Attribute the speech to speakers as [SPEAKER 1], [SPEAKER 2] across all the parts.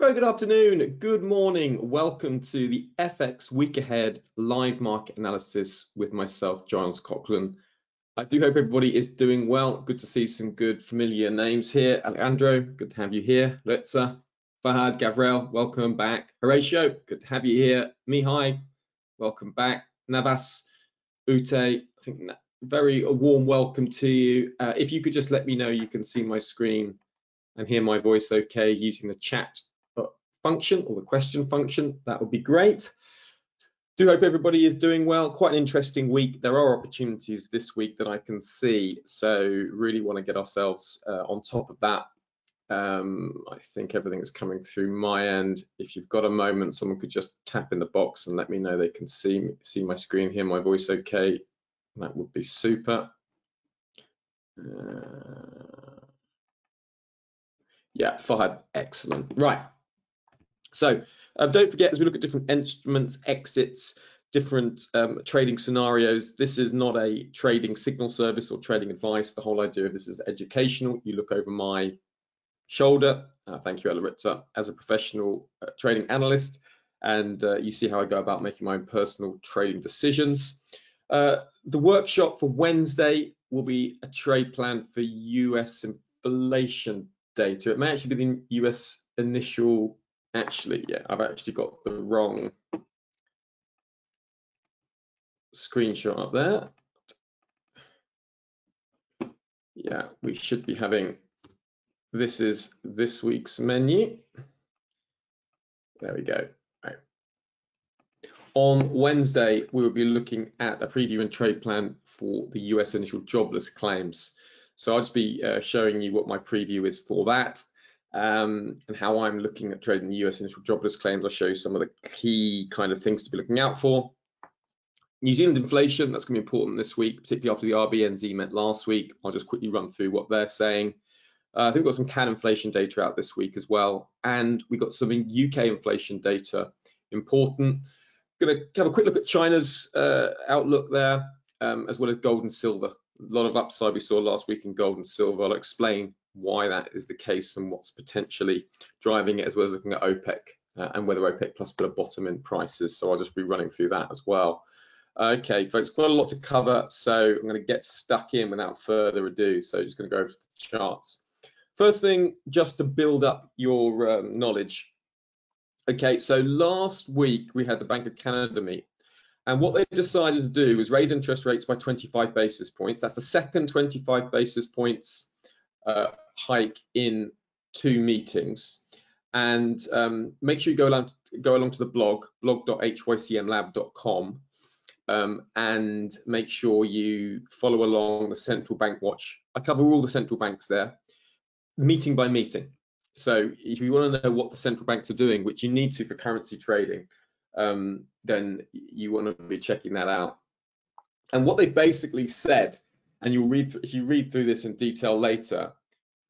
[SPEAKER 1] Very good afternoon, good morning. Welcome to the FX Week Ahead live market analysis with myself, Giles Coghlan. I do hope everybody is doing well. Good to see some good familiar names here. Alejandro, good to have you here. Letza, Fahad, Gavrel, welcome back. Horatio, good to have you here. Mihai, welcome back. Navas, Ute, I think very warm welcome to you. Uh, if you could just let me know you can see my screen and hear my voice okay using the chat function or the question function, that would be great. Do hope everybody is doing well. Quite an interesting week. There are opportunities this week that I can see. So really want to get ourselves uh, on top of that. Um, I think everything is coming through my end. If you've got a moment, someone could just tap in the box and let me know they can see see my screen, hear my voice okay. That would be super. Uh, yeah, Fahad, excellent. Right, so uh, don't forget, as we look at different instruments, exits, different um, trading scenarios, this is not a trading signal service or trading advice. The whole idea of this is educational. You look over my shoulder. Uh, thank you, Ella as a professional uh, trading analyst, and uh, you see how I go about making my own personal trading decisions. Uh, the workshop for Wednesday will be a trade plan for US inflation data. It may actually be the US initial actually, yeah, I've actually got the wrong screenshot up there. Yeah, we should be having, this is this week's menu. There we go. On Wednesday, we will be looking at a preview and trade plan for the US initial jobless claims. So I'll just be uh, showing you what my preview is for that um, and how I'm looking at trading the US initial jobless claims. I'll show you some of the key kind of things to be looking out for. New Zealand inflation, that's going to be important this week, particularly after the RBNZ met last week. I'll just quickly run through what they're saying. Uh, I think we've got some CAD inflation data out this week as well. And we've got some UK inflation data important. Going to have a quick look at China's uh, outlook there, um, as well as gold and silver. A lot of upside we saw last week in gold and silver. I'll explain why that is the case and what's potentially driving it, as well as looking at OPEC uh, and whether OPEC Plus put a bottom in prices. So I'll just be running through that as well. Okay, folks, quite a lot to cover, so I'm going to get stuck in without further ado. So just going to go over the charts. First thing, just to build up your um, knowledge. Okay, so last week we had the Bank of Canada meet, and what they decided to do was raise interest rates by 25 basis points. That's the second 25 basis points uh, hike in two meetings. And um, make sure you go along, to, go along to the blog, blog.hycmlab.com, um, and make sure you follow along the central bank watch. I cover all the central banks there, meeting by meeting. So if you want to know what the central banks are doing, which you need to for currency trading, um, then you want to be checking that out. And what they basically said, and you'll read if you read through this in detail later,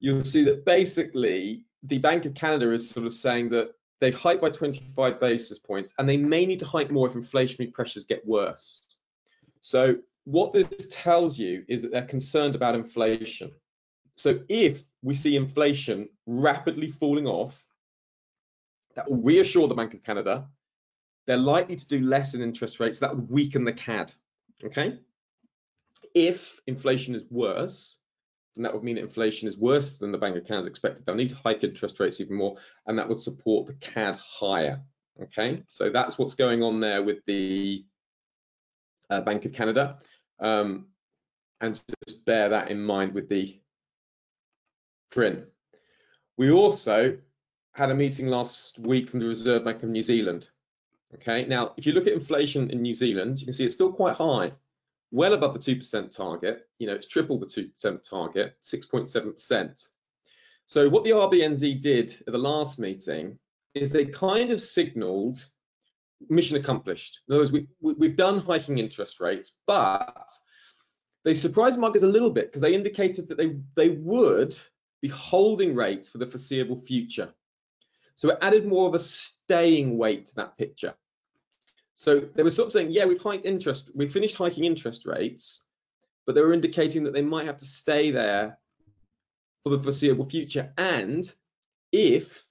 [SPEAKER 1] you'll see that basically the Bank of Canada is sort of saying that they've hiked by 25 basis points and they may need to hike more if inflationary pressures get worse. So what this tells you is that they're concerned about inflation. So if we see inflation rapidly falling off, that will reassure the Bank of Canada. They're likely to do less in interest rates. That would weaken the CAD. Okay. If inflation is worse, and that would mean inflation is worse than the Bank of Canada expected. They'll need to hike interest rates even more, and that would support the CAD higher. Okay, so that's what's going on there with the uh, Bank of Canada, um, and just bear that in mind with the print. We also had a meeting last week from the Reserve Bank of New Zealand. Okay, now if you look at inflation in New Zealand, you can see it's still quite high well above the 2% target. You know, it's triple the 2% target, 6.7%. So what the RBNZ did at the last meeting is they kind of signaled mission accomplished. In other words, we, we, have done hiking interest rates, but they surprised markets a little bit because they indicated that they, they would be holding rates for the foreseeable future. So it added more of a staying weight to that picture. So they were sort of saying, yeah, we've hiked interest, We've finished hiking interest rates, but they were indicating that they might have to stay there for the foreseeable future. And if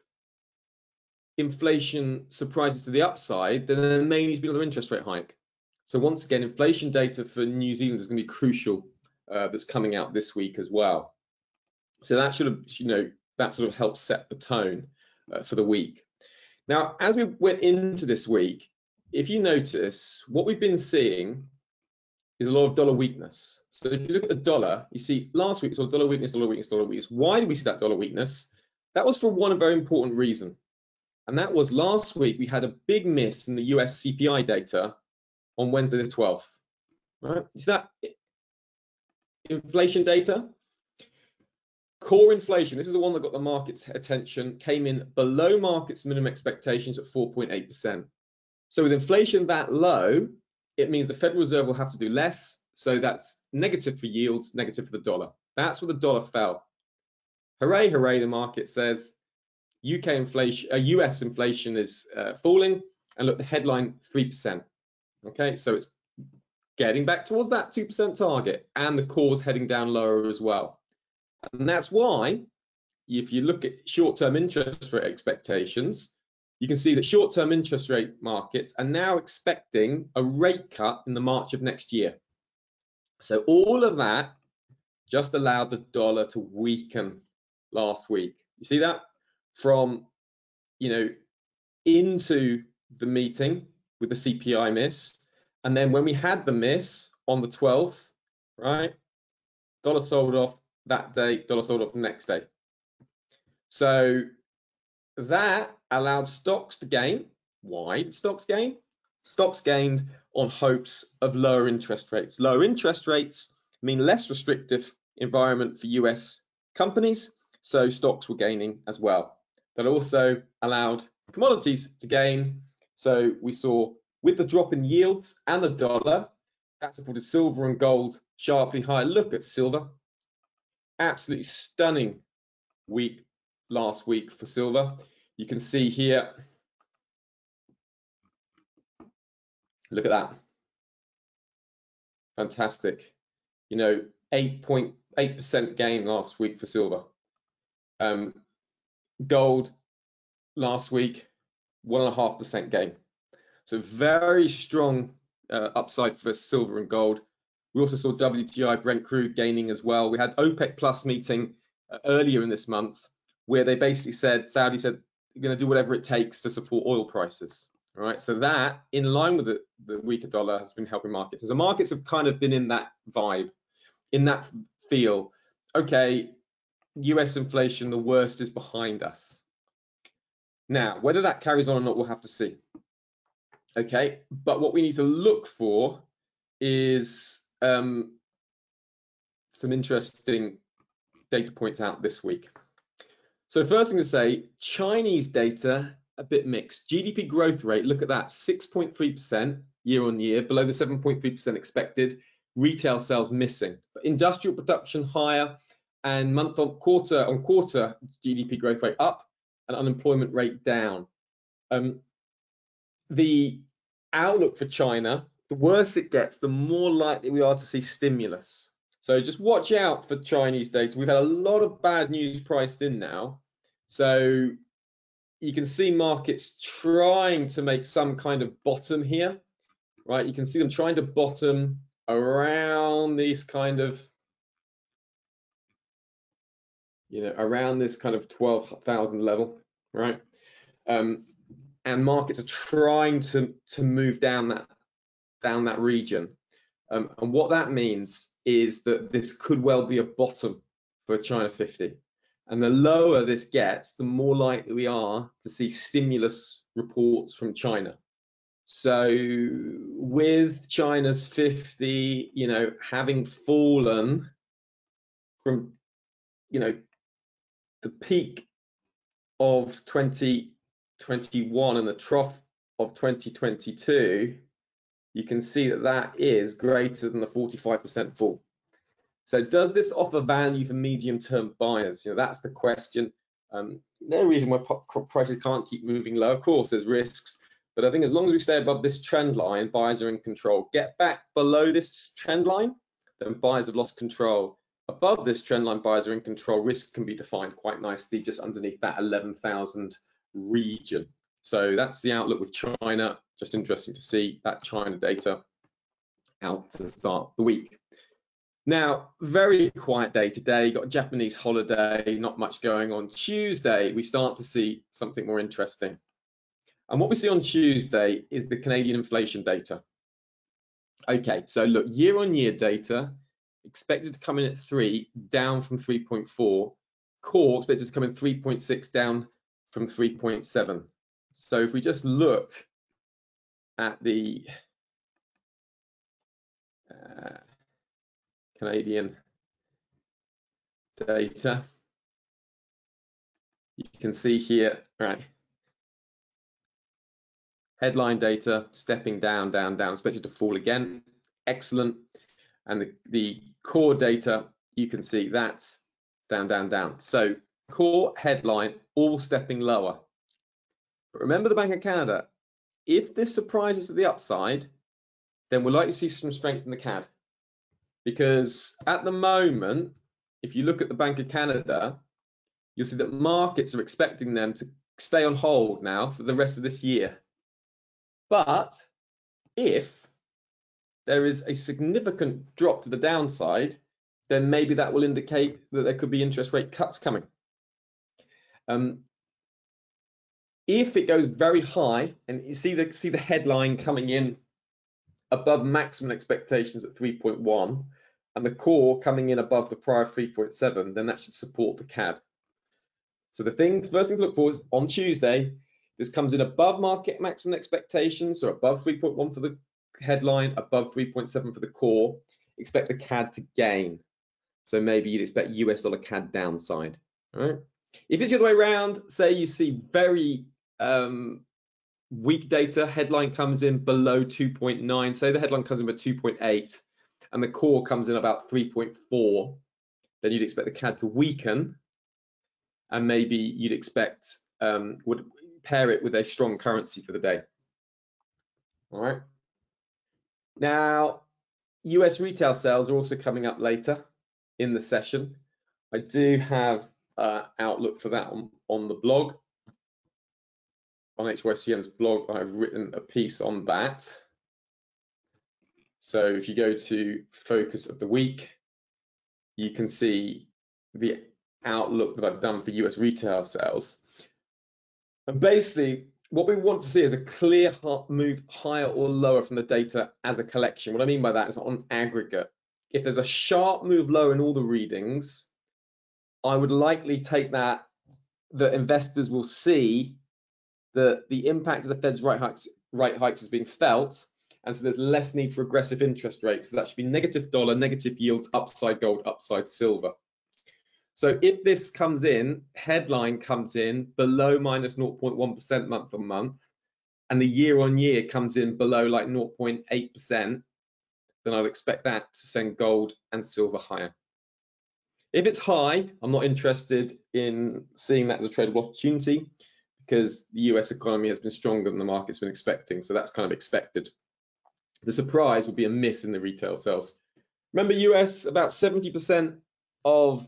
[SPEAKER 1] inflation surprises to the upside, then there may need to be another interest rate hike. So once again, inflation data for New Zealand is going to be crucial. Uh, that's coming out this week as well. So that should have, you know, that sort of helps set the tone uh, for the week. Now, as we went into this week, if you notice, what we've been seeing is a lot of dollar weakness. So if you look at the dollar, you see last week we dollar weakness, dollar weakness, dollar weakness. Why did we see that dollar weakness? That was for one very important reason. And that was last week we had a big miss in the US CPI data on Wednesday the 12th. Right? See that inflation data? Core inflation, this is the one that got the market's attention, came in below market's minimum expectations at 4.8%. So with inflation that low, it means the Federal Reserve will have to do less. So that's negative for yields, negative for the dollar. That's where the dollar fell. Hooray, hooray, the market says. UK inflation, uh, US inflation is uh, falling. And look, the headline 3%. Okay, so it's getting back towards that 2% target and the core is heading down lower as well. And that's why if you look at short-term interest rate expectations, you can see that short-term interest rate markets are now expecting a rate cut in the March of next year. So all of that just allowed the dollar to weaken last week. You see that from, you know, into the meeting with the CPI miss. And then when we had the miss on the 12th, right, dollar sold off that day, dollar sold off the next day. So that allowed stocks to gain. Why did stocks gain? Stocks gained on hopes of lower interest rates. Lower interest rates mean less restrictive environment for US companies, so stocks were gaining as well. That also allowed commodities to gain. So we saw with the drop in yields and the dollar, that supported silver and gold sharply higher. Look at silver. Absolutely stunning week last week for silver. You can see here, look at that. Fantastic. You know, 8.8% gain last week for silver. Um, gold last week, 1.5% gain. So very strong uh, upside for silver and gold. We also saw WTI Brent crude gaining as well. We had OPEC Plus meeting uh, earlier in this month where they basically said, Saudi said, you're going to do whatever it takes to support oil prices. All right, so that, in line with the, the weaker dollar, has been helping markets. So the markets have kind of been in that vibe, in that feel. Okay, US inflation, the worst is behind us. Now, whether that carries on or not, we'll have to see. Okay, but what we need to look for is um, some interesting data points out this week. So first thing to say, Chinese data, a bit mixed. GDP growth rate, look at that, 6.3% year on year, below the 7.3% expected. Retail sales missing. But industrial production higher and month on quarter on quarter GDP growth rate up and unemployment rate down. Um, the outlook for China, the worse it gets, the more likely we are to see stimulus. So just watch out for Chinese data. We've had a lot of bad news priced in now. So you can see markets trying to make some kind of bottom here, right? You can see them trying to bottom around these kind of, you know, around this kind of 12,000 level, right? Um, and markets are trying to to move down that down that region. Um, and what that means is that this could well be a bottom for China 50. And the lower this gets, the more likely we are to see stimulus reports from China. So with China's 50, you know, having fallen from, you know, the peak of 2021 and the trough of 2022, you can see that that is greater than the 45% fall. So does this offer value for medium-term buyers? You know, that's the question. Um, no reason why prices can't keep moving low. Of course, there's risks, but I think as long as we stay above this trend line, buyers are in control. Get back below this trend line, then buyers have lost control. Above this trend line, buyers are in control. Risk can be defined quite nicely just underneath that 11,000 region. So that's the outlook with China. Just interesting to see that China data out to start the week. Now, very quiet day today. Got Japanese holiday, not much going on. Tuesday, we start to see something more interesting. And what we see on Tuesday is the Canadian inflation data. Okay, so look, year on year data expected to come in at 3, down from 3.4. Core expected to come in 3.6, down from 3.7. So if we just look at the uh, Canadian data, you can see here, right, headline data stepping down, down, down, expected to fall again. Excellent. And the, the core data, you can see that's down, down, down. So core headline all stepping lower. But remember the Bank of Canada, if this surprises to the upside, then we're likely to see some strength in the CAD. Because at the moment, if you look at the Bank of Canada, you'll see that markets are expecting them to stay on hold now for the rest of this year. But if there is a significant drop to the downside, then maybe that will indicate that there could be interest rate cuts coming. Um, if it goes very high, and you see the see the headline coming in above maximum expectations at 3.1, and the core coming in above the prior 3.7, then that should support the CAD. So the thing, the first thing to look for is on Tuesday, this comes in above market maximum expectations, so above 3.1 for the headline, above 3.7 for the core. Expect the CAD to gain. So maybe you'd expect US dollar CAD downside. All right. If it's the other way around, say you see very um, weak data, headline comes in below 2.9, say the headline comes in at 2.8 and the core comes in about 3.4, then you'd expect the CAD to weaken and maybe you'd expect um, would pair it with a strong currency for the day. All right. Now, US retail sales are also coming up later in the session. I do have uh, outlook for that on, on the blog. On HYCM's blog, I've written a piece on that. So if you go to focus of the week, you can see the outlook that I've done for US retail sales. And basically, what we want to see is a clear move higher or lower from the data as a collection. What I mean by that is on aggregate. If there's a sharp move lower in all the readings, I would likely take that that investors will see that the impact of the Fed's rate hikes, rate hikes is being felt, and so there's less need for aggressive interest rates. So that should be negative dollar, negative yields, upside gold, upside silver. So if this comes in, headline comes in below minus 0.1 month on month, and the year on year comes in below like 0.8%, then I'd expect that to send gold and silver higher. If it's high, I'm not interested in seeing that as a tradable opportunity because the US economy has been stronger than the market's been expecting. So that's kind of expected. The surprise would be a miss in the retail sales. Remember, US, about 70% of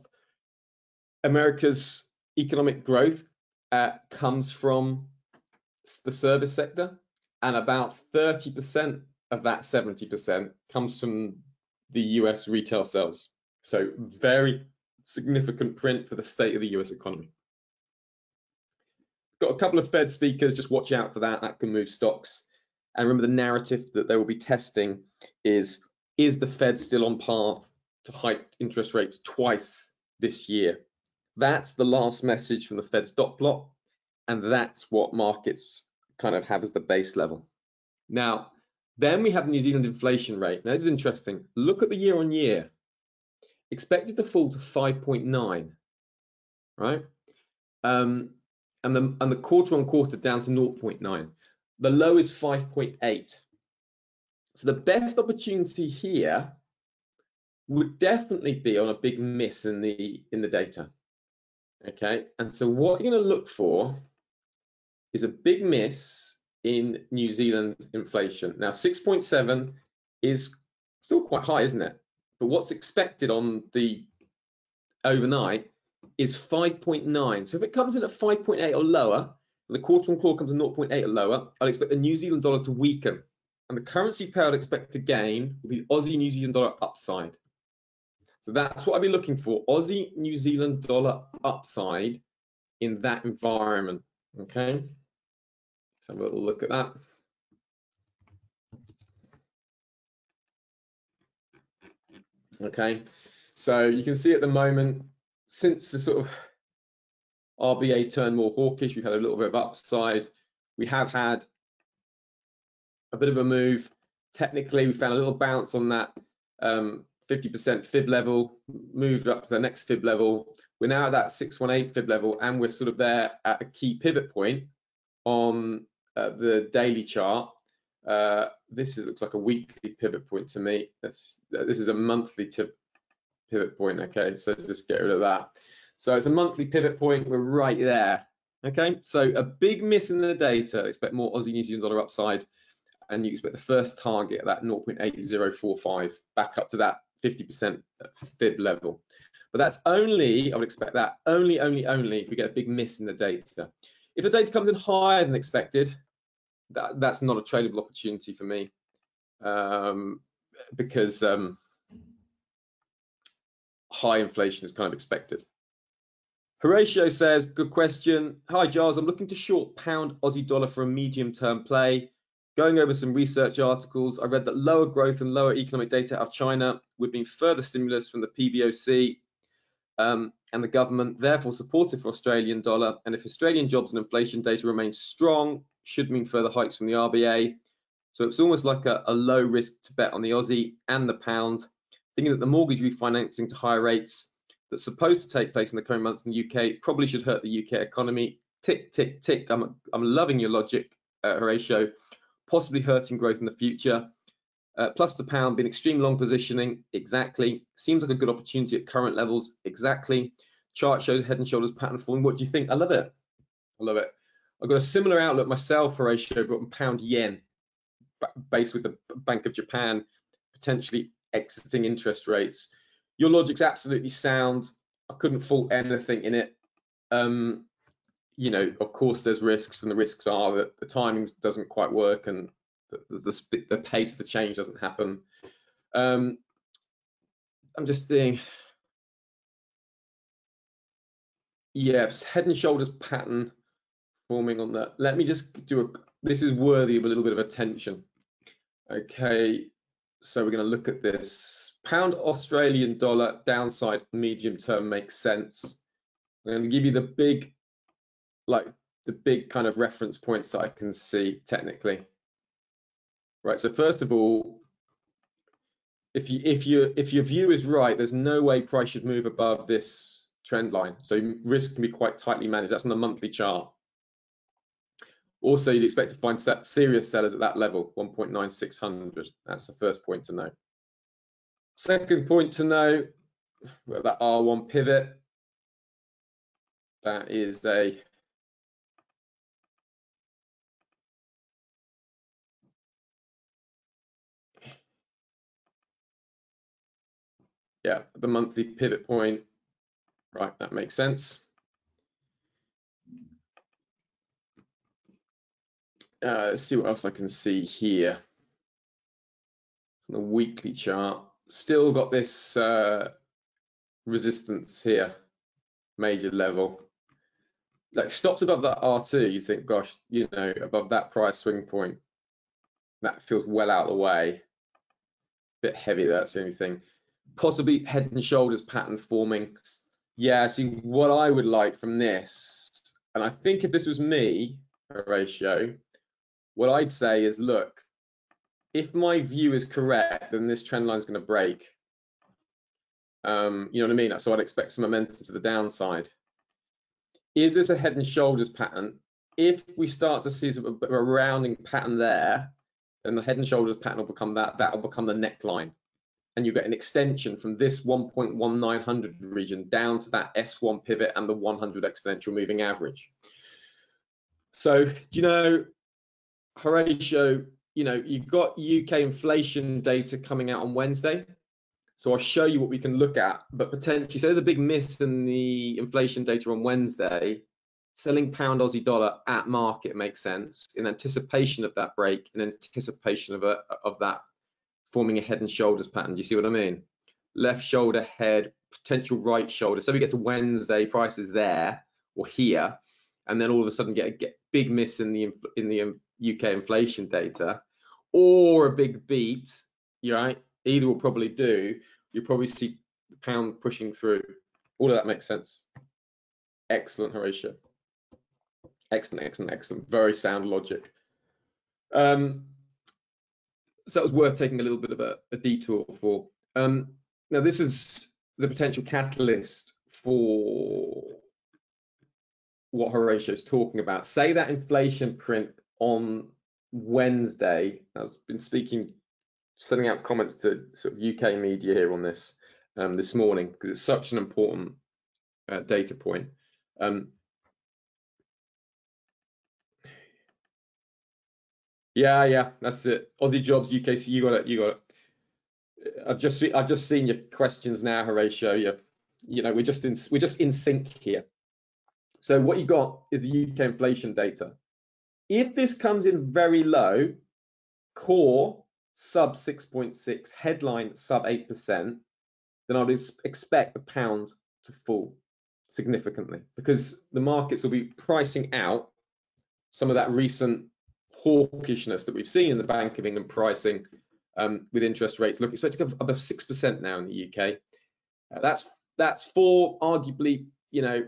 [SPEAKER 1] America's economic growth uh, comes from the service sector, and about 30% of that 70% comes from the US retail sales. So very significant print for the state of the US economy. Got a couple of Fed speakers, just watch out for that. That can move stocks. And remember the narrative that they will be testing is, is the Fed still on path to hike interest rates twice this year? That's the last message from the Fed's dot plot, and that's what markets kind of have as the base level. Now, then we have New Zealand inflation rate. Now, this is interesting. Look at the year on year. Expected to fall to 5.9, right? Um, and the and the quarter on quarter down to 0.9. The low is 5.8. So the best opportunity here would definitely be on a big miss in the in the data. Okay, and so what you're going to look for is a big miss in New Zealand inflation. Now, 6.7 is still quite high, isn't it? But what's expected on the overnight is 5.9. So if it comes in at 5.8 or lower, the quarter on quarter comes to 0.8 or lower, I'd expect the New Zealand dollar to weaken. And the currency pair I'd expect to gain will be Aussie New Zealand dollar upside. So that's what I'd be looking for, Aussie New Zealand dollar upside in that environment, okay? Let's have a little look at that. Okay, so you can see at the moment, since the sort of RBA turned more hawkish, we've had a little bit of upside. We have had a bit of a move. Technically, we found a little bounce on that 50% um, fib level, moved up to the next fib level. We're now at that 618 fib level, and we're sort of there at a key pivot point on uh, the daily chart. Uh, this is, looks like a weekly pivot point to me. That's, this is a monthly pivot point. Okay, so just get rid of that. So it's a monthly pivot point. We're right there. Okay, so a big miss in the data. Expect more Aussie New Zealand dollar upside, and you expect the first target at that 0.8045 back up to that 50% fib level. But that's only, I would expect that only, only, only if we get a big miss in the data. If the data comes in higher than expected, that, that's not a tradable opportunity for me um, because um, high inflation is kind of expected. Horatio says, good question. Hi, Giles. I'm looking to short pound Aussie dollar for a medium term play. Going over some research articles, I read that lower growth and lower economic data out of China would mean further stimulus from the PBOC um, and the government, therefore supportive for Australian dollar. And if Australian jobs and inflation data remains strong, should mean further hikes from the RBA. So it's almost like a, a low risk to bet on the Aussie and the pound, thinking that the mortgage refinancing to higher rates that's supposed to take place in the coming months in the UK probably should hurt the UK economy. Tick, tick, tick. I'm, I'm loving your logic, uh, Horatio. Possibly hurting growth in the future. Uh, plus the pound being extreme long positioning, exactly. Seems like a good opportunity at current levels, exactly. Chart shows head and shoulders pattern forming. What do you think? I love it. I love it. I've got a similar outlook myself, Horatio, but on pound yen, based with the Bank of Japan potentially exiting interest rates your logic's absolutely sound. I couldn't fault anything in it. Um, you know, of course, there's risks, and the risks are that the timing doesn't quite work and the, the, the pace of the change doesn't happen. Um, I'm just thinking, yeah, head and shoulders pattern forming on that. Let me just do a, this is worthy of a little bit of attention. Okay, so we're going to look at this pound Australian dollar downside medium term makes sense. I'm going to give you the big, like the big kind of reference points that I can see technically. Right. So first of all, if you if you if your view is right, there's no way price should move above this trend line. So risk can be quite tightly managed. That's on the monthly chart. Also, you'd expect to find serious sellers at that level, 1.9600. That's the first point to note. Second point to know, that R1 pivot, that is a yeah, the monthly pivot point. Right, that makes sense. Uh, let's see what else I can see here. It's on the weekly chart still got this uh, resistance here, major level. Like stops above that R2, you think, gosh, you know, above that price swing point, that feels well out of the way. Bit heavy, that's the only thing. Possibly head and shoulders pattern forming. Yeah, see what I would like from this, and I think if this was me, Horatio, what I'd say is, look, if my view is correct, then this trend line is going to break. Um, you know what I mean? So I'd expect some momentum to the downside. Is this a head and shoulders pattern? If we start to see a, rounding pattern there, then the head and shoulders pattern will become that. That will become the neckline, and you get an extension from this 1.1900 region down to that S1 pivot and the 100 exponential moving average. So do you know, Horatio you know, you've got UK inflation data coming out on Wednesday. So I'll show you what we can look at, but potentially, so there's a big miss in the inflation data on Wednesday. selling pound Aussie dollar at market makes sense in anticipation of that break, in anticipation of a, of that forming a head and shoulders pattern. Do you see what I mean? Left shoulder, head, potential right shoulder. So we get to Wednesday, prices there or here, and then all of a sudden get a get big miss in the in the UK um, inflation data, or a big beat. Right, either will probably do. You'll probably see the pound pushing through. All of that makes sense. Excellent, Horatio. Excellent, excellent, excellent. Very sound logic. Um, so that was worth taking a little bit of a, a detour for. Um, now, this is the potential catalyst for what Horatio is talking about. Say that inflation print on Wednesday. I've been speaking, sending out comments to sort of UK media here on this um, this morning because it's such an important uh, data point. Um, yeah, yeah, that's it. Aussie jobs, UKC, you got it, you got it. I've just I've just seen your questions now, Horatio. You, you know, we're just in we're just in sync here. So what you got is the UK inflation data. If this comes in very low, core sub 6.6, headline sub 8%, then I would expect the pound to fall significantly because the markets will be pricing out some of that recent hawkishness that we've seen in the Bank of England pricing um, with interest rates. Look, it's expected to go above six percent now in the UK. Uh, that's that's for arguably, you know,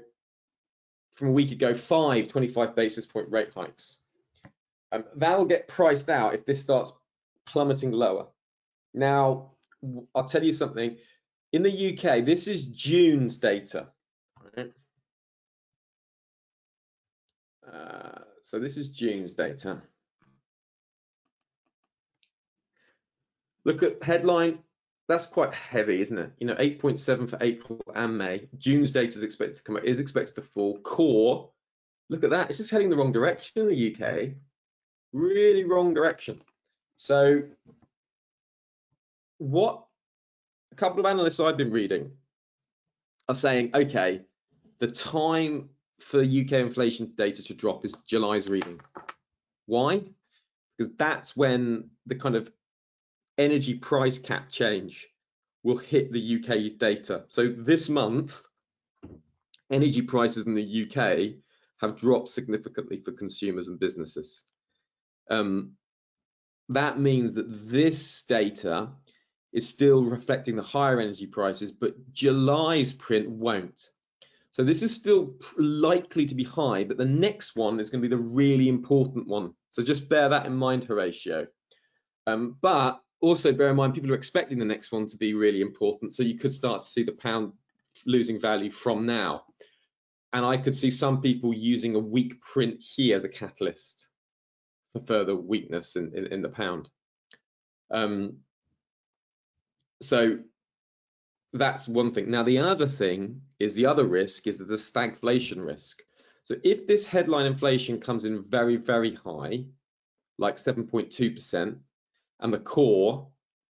[SPEAKER 1] from a week ago, five 25 basis point rate hikes. Um, that'll get priced out if this starts plummeting lower. Now, I'll tell you something. In the UK, this is June's data. Right? Uh, so this is June's data. Look at headline. That's quite heavy, isn't it? You know, 8.7 for April and May. June's data is expected to come out, is expected to fall. Core, look at that. It's just heading the wrong direction in the UK. Really wrong direction. So what a couple of analysts I've been reading are saying, okay, the time for UK inflation data to drop is July's reading. Why? Because that's when the kind of energy price cap change will hit the UK data. So this month, energy prices in the UK have dropped significantly for consumers and businesses. Um, that means that this data is still reflecting the higher energy prices, but July's print won't. So this is still likely to be high, but the next one is going to be the really important one. So just bear that in mind, Horatio. Um, but also bear in mind people are expecting the next one to be really important so you could start to see the pound losing value from now and i could see some people using a weak print here as a catalyst for further weakness in, in, in the pound um, so that's one thing now the other thing is the other risk is the stagflation risk so if this headline inflation comes in very very high like 7.2 percent and the core,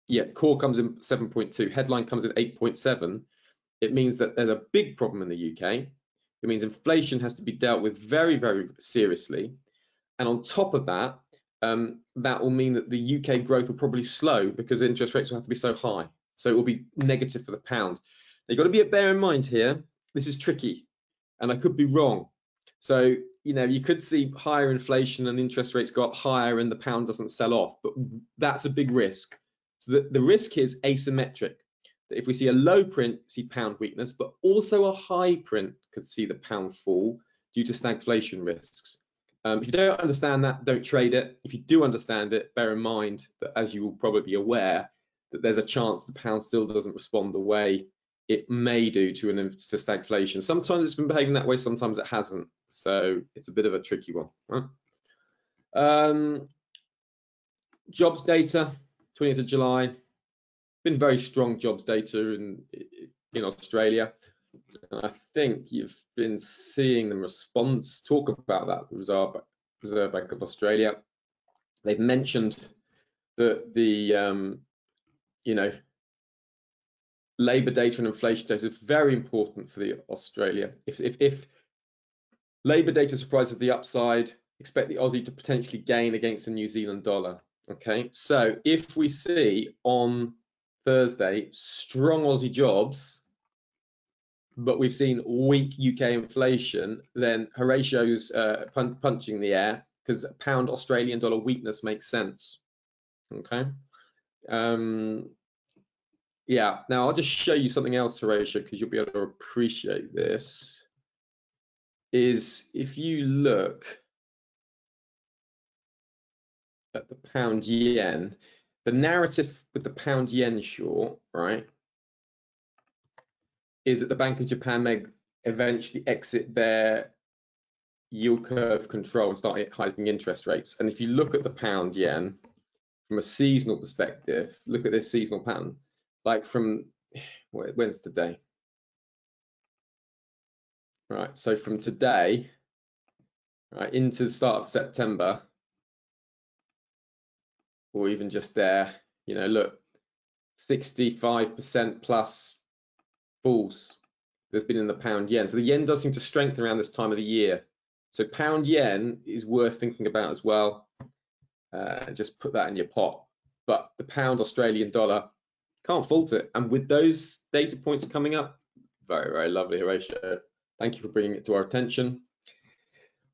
[SPEAKER 1] yeah, core comes in 7.2, headline comes in 8.7, it means that there's a big problem in the UK. It means inflation has to be dealt with very, very seriously. And on top of that, um, that will mean that the UK growth will probably slow because interest rates will have to be so high. So it will be negative for the pound. Now, you've got to be a bear in mind here, this is tricky and I could be wrong. So you know, you could see higher inflation and interest rates go up higher and the pound doesn't sell off, but that's a big risk. So the, the risk is asymmetric. That if we see a low print, see pound weakness, but also a high print could see the pound fall due to stagflation risks. Um, if you don't understand that, don't trade it. If you do understand it, bear in mind that as you will probably be aware, that there's a chance the pound still doesn't respond the way it may do to an to stagflation. Sometimes it's been behaving that way, sometimes it hasn't. So it's a bit of a tricky one. Right? Um, jobs data, 20th of July, been very strong jobs data in in Australia. And I think you've been seeing them response talk about that, the Reserve, Reserve Bank of Australia. They've mentioned that the, um, you know, labour data and inflation data is very important for the Australia. If, if, if Labour data surprises the upside. Expect the Aussie to potentially gain against the New Zealand dollar. Okay, so if we see on Thursday strong Aussie jobs, but we've seen weak UK inflation, then Horatio's uh, pun punching the air because pound Australian dollar weakness makes sense. Okay. Um, yeah, now I'll just show you something else, Horatio, because you'll be able to appreciate this. Is if you look at the pound yen, the narrative with the pound yen short, right, is that the Bank of Japan may eventually exit their yield curve control and start hiking interest rates. And if you look at the pound yen from a seasonal perspective, look at this seasonal pattern, like from when's today? Right, so from today, right, into the start of September, or even just there, you know, look, 65% plus falls there's been in the pound yen. So the yen does seem to strengthen around this time of the year. So pound yen is worth thinking about as well. Uh, just put that in your pot. But the pound Australian dollar can't fault it. And with those data points coming up, very, very lovely, Horatio. Thank you for bringing it to our attention.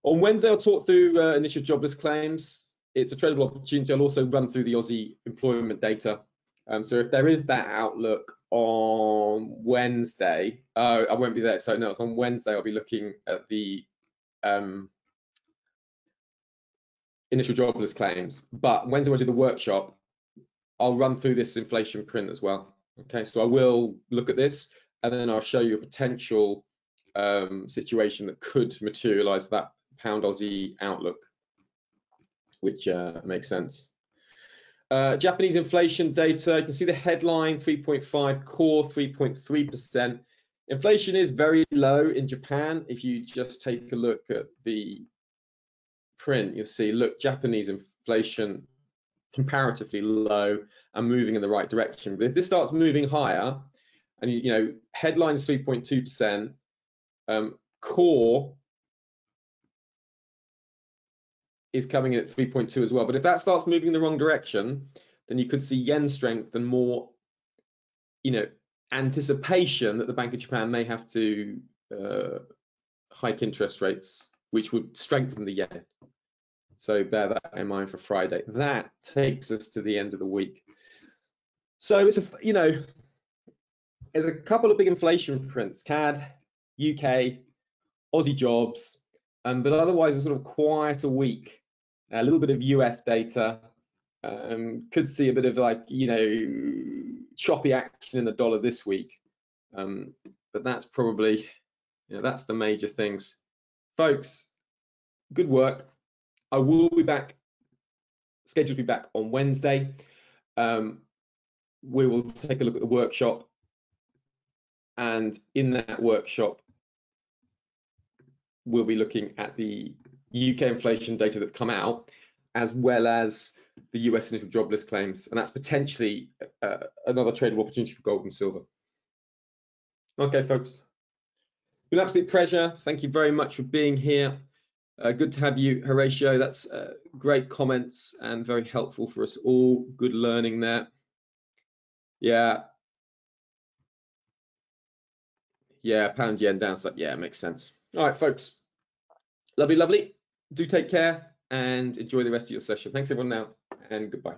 [SPEAKER 1] On Wednesday, I'll talk through uh, initial jobless claims. It's a tradable opportunity. I'll also run through the Aussie employment data. Um, so if there is that outlook on Wednesday, uh, I won't be there. So no, it's on Wednesday. I'll be looking at the um, initial jobless claims. But Wednesday, when I do the workshop, I'll run through this inflation print as well. Okay, so I will look at this and then I'll show you a potential um, situation that could materialize that pound Aussie outlook, which uh, makes sense. Uh, Japanese inflation data, you can see the headline 3.5, core 3.3%. Inflation is very low in Japan. If you just take a look at the print, you'll see, look, Japanese inflation comparatively low and moving in the right direction. But if this starts moving higher, and you, know, headline is 3.2%, um, core is coming in at 3.2 as well. But if that starts moving in the wrong direction, then you could see yen strength and more, you know, anticipation that the Bank of Japan may have to uh, hike interest rates, which would strengthen the yen. So bear that in mind for Friday. That takes us to the end of the week. So it's a, you know, there's a couple of big inflation prints, CAD, UK, Aussie jobs, um, but otherwise a sort of quieter week. A little bit of US data, um, could see a bit of like, you know, choppy action in the dollar this week. Um, but that's probably, you know, that's the major things. Folks, good work. I will be back, scheduled to be back on Wednesday. Um, we will take a look at the workshop. And in that workshop, we'll be looking at the UK inflation data that's come out, as well as the US initial jobless claims. And that's potentially uh, another tradable opportunity for gold and silver. Okay, folks. Been absolute pleasure. Thank you very much for being here. Uh, good to have you, Horatio. That's uh, great comments and very helpful for us all. Good learning there. Yeah. Yeah, pound yen down. So yeah, makes sense. All right, folks. Lovely, lovely. Do take care and enjoy the rest of your session. Thanks everyone now and goodbye.